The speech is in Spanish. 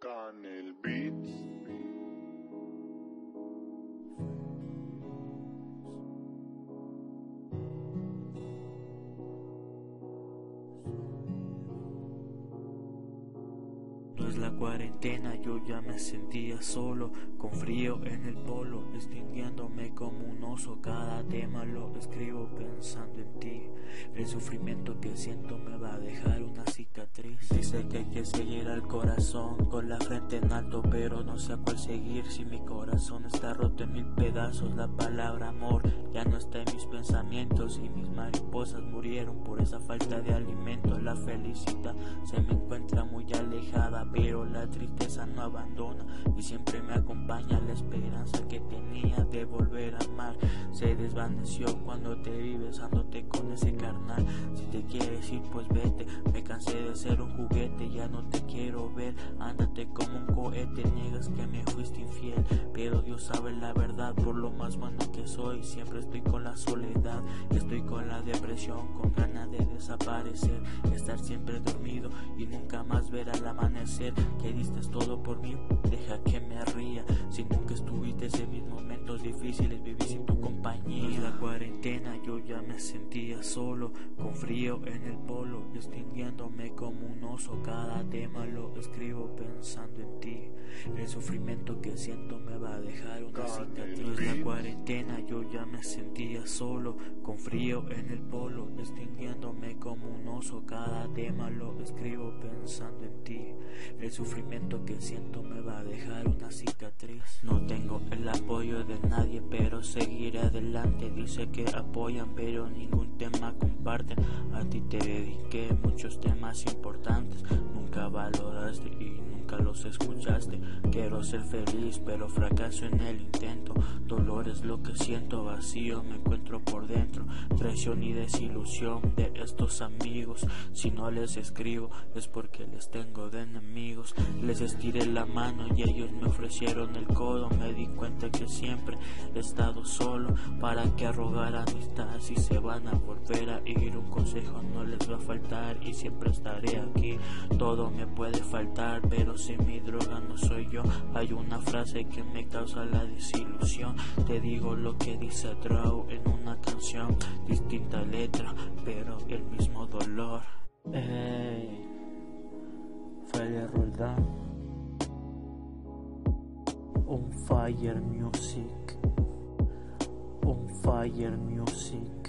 Con el beat. Es la cuarentena, yo ya me sentía solo, con frío en el polo, extinguiéndome como un oso. Cada tema lo escribo pensando en ti. El sufrimiento que siento me va a dejar una cicatriz. Dice que hay que seguir al corazón con la frente en alto, pero no sé a cuál seguir. Si mi corazón está roto en mil pedazos, la palabra amor ya no está en mis pensamientos y mis mariposas murieron por esa falta de alimento. La felicidad se me encuentra muy pero la tristeza no abandona y siempre me acompaña la esperanza que tenía de volver a amar. Se desvaneció cuando te vi besándote con ese carnal. Si te quieres ir, pues vete. Me cansé de ser un juguete, ya no te quiero ver. Ándate como un cohete, niegas que me fuiste infiel. Pero Dios sabe la verdad, por lo más bueno que soy. Siempre estoy con la soledad, estoy con la depresión, con ganas de desaparecer. Estar siempre dormido y nunca más ver al amanecer que diste todo por mí, deja que me ría. Si nunca estuviste en mis momentos difíciles, viví sin tu compañía. La cuarentena yo ya me sentía solo, con frío en el polo, extinguiéndome como un oso. Cada tema lo escribo pensando en ti. El sufrimiento que siento me va a dejar una cicatriz. La cuarentena yo ya me sentía solo, con frío en el polo, extinguiéndome como un oso. Cada tema lo escribo pensando en ti. El sufrimiento que siento me va a dejar una cicatriz. No tengo el apoyo de nadie, pero seguiré adelante. Dice que apoyan, pero ningún tema comparten. A ti te dediqué muchos temas importantes. Nunca valoraste y nunca los escuchaste. Quiero ser feliz, pero fracaso en el intento. Dolor es lo que siento, vacío me encuentro por dentro. Traición y desilusión de estos amigos. Si no les escribo es porque les tengo de enemigos. Les estiré la mano y ellos me ofrecieron el codo. Me di cuenta que siempre he estado solo. Para que arrogar amistad si se van a volver a ir. Un consejo no les va a faltar y siempre estaré aquí. Todo me puede faltar, pero si mi droga no soy yo, hay una frase que me causa la desilusión. Te digo lo que dice Draw en una canción, distinta letra, pero el mismo dolor. Hey, Fede Roldán, on fire music, on fire music.